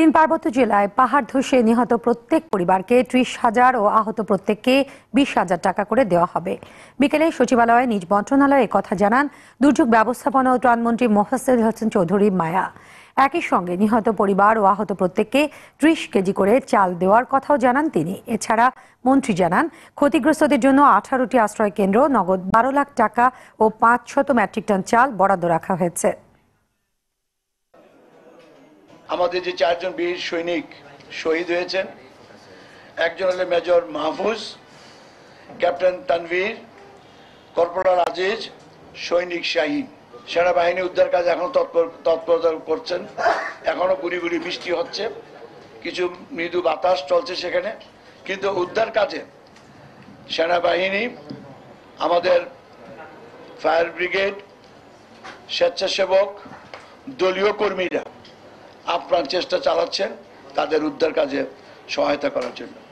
তিন পার্বত্য জেলায় পাহাড় ধসে নিহত প্রত্যেক পরিবারকে ত্রিশ হাজার ও আহত প্রত্যেককে বিশ হাজার টাকা করে দেওয়া হবে। বিকেলে সচিবালয়ে নিজ মন্ত্রণালয়ে কথা জানান দুর্যোগ ব্যবস্থাপনা ও ত্রাণমন্ত্রী মোফাসেল হোসেন চৌধুরী মায়া। একই সঙ্গে নিহত পরিবার ও আহত প্রত্যেককে ত্রিশ কেজি করে চাল দেওয়ার কথাও জানান তিনি। এছাড়া মন্ত্রী জানান, ক্ষতিগ্রস্তদের জন্য আঠারোটি আশ্রয় কেন্দ্র নগদ বারো লাখ টাকা ও পাঁচ শত মেট্রিক টন চাল বরাদ্দ রাখা হয়েছে। আমাদের যে চারজন বীর সৈনিক শহীদ হয়েছেন, একজন হলেন major Mahfuz, captain Tanvir, corporal Aziz, সৈনিক শাহিন। সেনাবাহিনী উদ্ধার কাজ এখন তৎপর তৎপরতা করছেন। এখনও গুড়ি গুড়ি বৃষ্টি হচ্ছে। কিছু মৃদু বাতাস চলছে সেখানে। কিন্তু উদ্ধার কাজে সেনাবাহিনী, আমাদের ফায়ার ব্রিগেড, স্বেচ্ছাসেবক, দলীয় কর্মীরা আপ্রাণ চেষ্টা চালাচ্ছেন তাদের উদ্ধার কাজে সহায়তা করার জন্য।